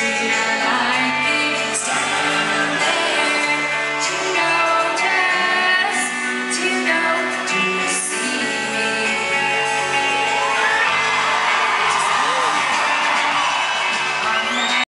idea.